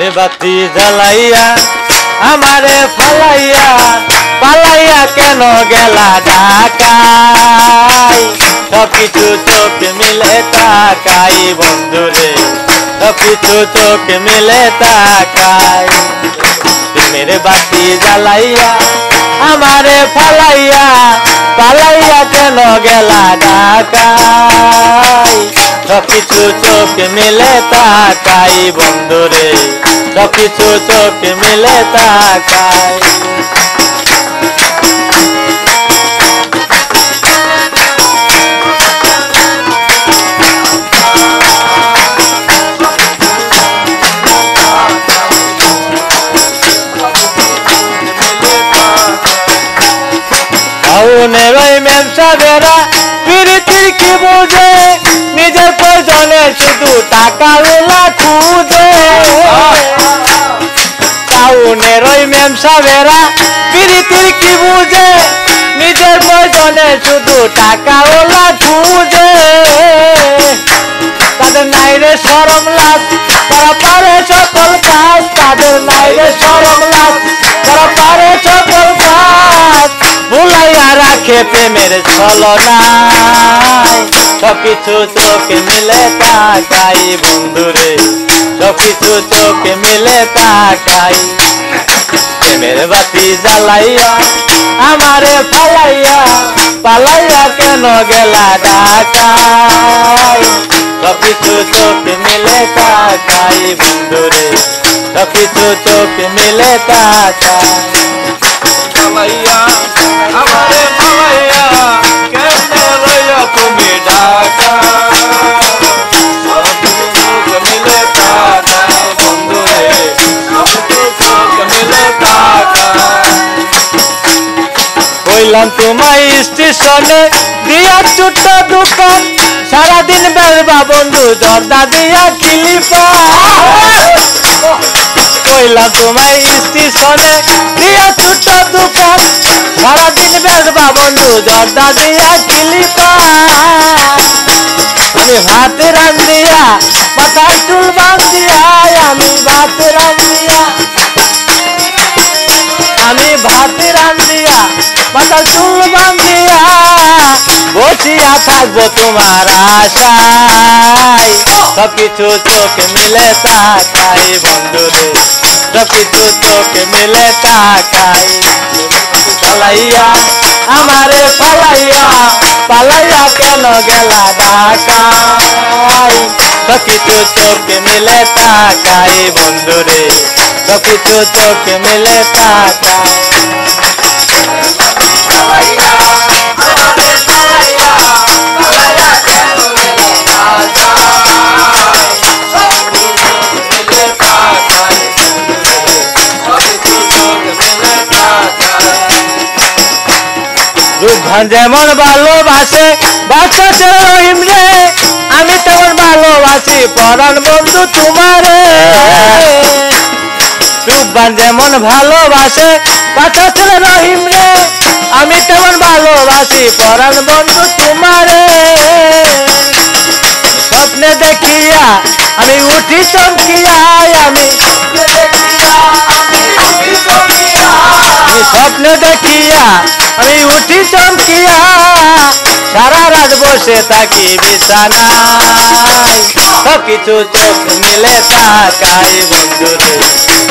প্রেমের বাতি জ্বালাইয়া, আমারে ফালাইয়া পালাইয়া কেন গেলা ঢাকায়? সবকিছু চোখ মিলে তাকাই বন্ধুরে সবকিছু চোখ মিলে তাকাই। প্রেমের বাতি জ্বালাইয়া, আমারে ফালাইয়া পালাইয়া কেন গেলা ঢাকায়? সবকিছু চোখ মিলে তাকাই বন্ধুরে সবকিছু চোখ মিলে তাকাই কাউনের ওই মেমসা বেড়া কি বুঝে? নিজের প্রয়োজনে শুধু টাকা ওলা খুঁজে টাউনের ওই মেমসা বেড়া পিরিতির কি বুঝে? নিজের প্রয়োজনে শুধু টাকা ওলা খুঁজে। তাদের নাই রে সরম লাভ তারা পারে সকল কাজ। তাদের নাই রে সরম লাভ তারা পারে সকল কাজ। ভুলাইয়া রাখে প্রেমের ছলনায় সবকিছু চোখে মিলে তাকাই বন্ধুরে। সবকিছু চোখে মিলে তাকাই প্রেমের বাতি জ্বালাইয়া, আমারে পালাইয়া পালাইয়া কেন গেলা ডাকাই সবকিছু চোখ মিলে তাকাই বন্ধুরে সবকিছু চোখ মিলে তাকাই কইলাম তোমায় স্টেশনে। দিয়া ছোট্ট দোকান, সারাদিন বেলবা বন্ধু, জর্দা দিয়া কিলিপা কইলাম তোমায় স্টেশনে, দিয়া ছোট্ট দোকান, সারাদিন বেলবা বন্ধু, জর্দা দিয়া কিলিপা আমি ভাত রান্দিয়া মাথায় চুল বান্ধিয়া থাকব তোমার আশায়। সবকিছু চোখ মিলে তাকাই বন্ধুরে। সবকিছু চোখ মিলে তাকাই পালাইয়া আমারে পালাইয়া পালাইয়া কেন গেলা ডাকাই সবকিছু চোখ মিলে তাকাই বন্ধুরে। সবকিছু চোখ মিলে তাকাই। রূপধান যেমন ভালোবাসে বাচ্চা রহিম রে আমি তেমন ভালোবাসি পরাণ বন্ধু তোমারে। রূপবান যেমন ভালোবাসে বাচ্চা ছেলে রহিম রে আমি তেমন ভালোবাসি পরাণ বন্ধু তোমারে। স্বপ্নে দেখিয়া আমি উঠি চমকিয়া আমি। স্বপ্ন দেখিয়া, আমি উঠি চমকিয়া, সারা রাত বসে থাকি বিছানায়। সবকিছু চোখ মিলে তাকাই বন্ধুরে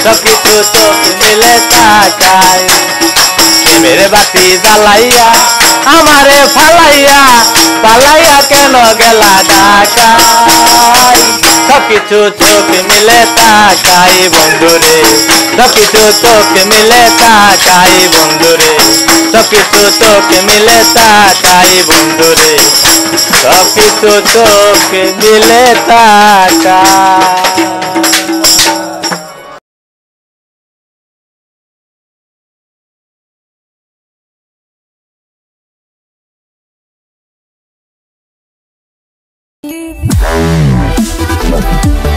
সবকিছু চোখ মিলে তাকাই মেরে বাতি জ্বালাইয়া, আমারে ফালাইয়া সবকিছু চোখ মিলে তাকাই বন্ধুরে সবকিছু চোখ মিলে তাকাই বন্ধুরে সবকিছু চোখ মিলে তাকাই বন্ধুরে সবকিছু চোখ মিলে তাকাই। Oh.